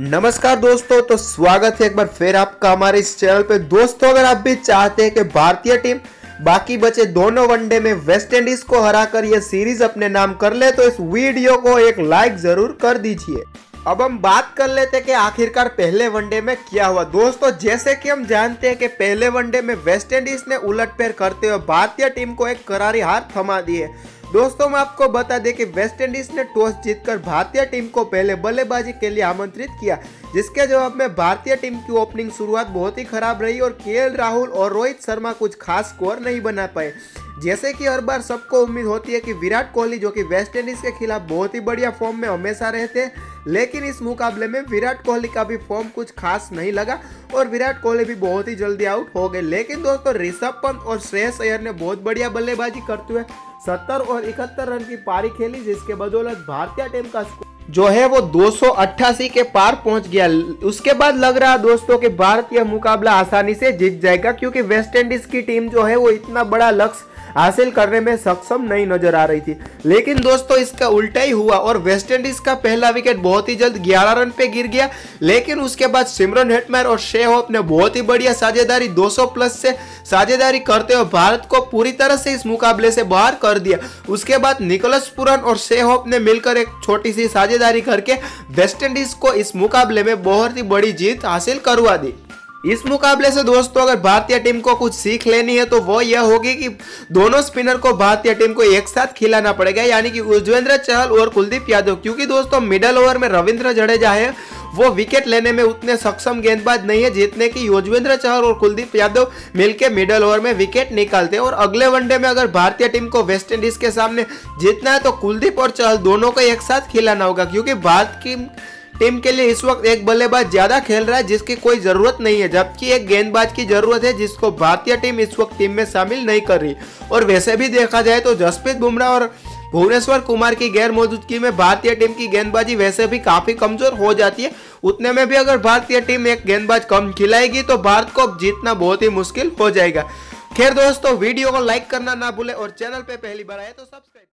नमस्कार दोस्तों तो स्वागत है एक बार फिर आपका हमारे इस चैनल पे। दोस्तों, अगर आप भी चाहते हैं कि भारतीय टीम बाकी बचे दोनों वनडे में वेस्ट इंडीज को हराकर यह सीरीज़ अपने नाम कर ले तो इस वीडियो को एक लाइक ज़रूर कर दीजिए। अब हम बात कर लेते कि आखिरकार पहले वनडे में क्या हुआ। दोस्तों, जैसे कि हम जानते हैं कि पहले वनडे में वेस्ट इंडीज ने उलटफेर करते हुए भारतीय टीम को एक करारी हार थमा दी है। दोस्तों, मैं आपको बता दें कि वेस्ट इंडीज ने टॉस जीतकर भारतीय टीम को पहले बल्लेबाजी के लिए आमंत्रित किया, जिसके जवाब में भारतीय टीम की ओपनिंग शुरुआत बहुत ही खराब रही और के राहुल और रोहित शर्मा कुछ खास स्कोर नहीं बना पाए। जैसे कि हर बार सबको उम्मीद होती है कि विराट कोहली, जो कि वेस्ट इंडीज के खिलाफ बहुत ही बढ़िया फॉर्म में हमेशा रहते हैं, लेकिन इस मुकाबले में विराट कोहली का भी फॉर्म कुछ खास नहीं लगा और विराट कोहली भी बहुत ही जल्दी आउट हो गए। लेकिन दोस्तों, ऋषभ पंत और श्रेयस अय्यर ने बहुत बढ़िया बल्लेबाजी करते हुए सत्तर और इकहत्तर रन की पारी खेली, जिसके बदौलत भारतीय टीम का जो है वो दो सौ अट्ठासी के पार पहुँच गया। उसके बाद लग रहा दोस्तों कि भारतीय मुकाबला आसानी से जीत जाएगा, क्योंकि वेस्ट इंडीज की टीम जो है वो इतना बड़ा लक्ष्य हासिल करने में सक्षम नहीं नज़र आ रही थी। लेकिन दोस्तों, इसका उल्टा ही हुआ और वेस्ट इंडीज का पहला विकेट बहुत ही जल्द 11 रन पे गिर गया। लेकिन उसके बाद सिमरन हेटमैर और शेहोप ने बहुत ही बढ़िया साझेदारी 200 प्लस से साझेदारी करते हुए भारत को पूरी तरह से इस मुकाबले से बाहर कर दिया। उसके बाद निकोलस पुरन और शेहोप ने मिलकर एक छोटी सी साझेदारी करके वेस्ट इंडीज को इस मुकाबले में बहुत ही बड़ी जीत हासिल करवा दी। इस मुकाबले से दोस्तों, अगर भारतीय टीम को कुछ सीख लेनी है तो वो यह होगी कि दोनों स्पिनर को भारतीय टीम को एक साथ खिलाना पड़ेगा, यानी कि उज्वेंद्र चहल और कुलदीप यादव। क्योंकि दोस्तों, मिडल ओवर में रविंद्र जडेजा है, वो विकेट लेने में उतने सक्षम गेंदबाज नहीं है, जितने की युजवेंद्र चहल और कुलदीप यादव मिलकर मिडल ओवर में विकेट निकालते हैं। और अगले वनडे में अगर भारतीय टीम को वेस्ट इंडीज के सामने जीतना है तो कुलदीप और चहल दोनों को एक साथ खिलाना होगा, क्योंकि भारत की टीम के लिए इस वक्त एक बल्लेबाज ज़्यादा खेल रहा है, जिसकी कोई ज़रूरत नहीं है, जबकि एक गेंदबाज की ज़रूरत है, जिसको भारतीय टीम इस वक्त टीम में शामिल नहीं कर रही। और वैसे भी देखा जाए तो जसप्रीत बुमराह और भुवनेश्वर कुमार की गैर मौजूदगी में भारतीय टीम की गेंदबाजी वैसे भी काफ़ी कमज़ोर हो जाती है। उतने में भी अगर भारतीय टीम एक गेंदबाज कम खिलाएगी तो भारत को जीतना बहुत ही मुश्किल हो जाएगा। खैर दोस्तों, वीडियो को लाइक करना ना भूले और चैनल पे पहली बार आए तो सब्सक्राइब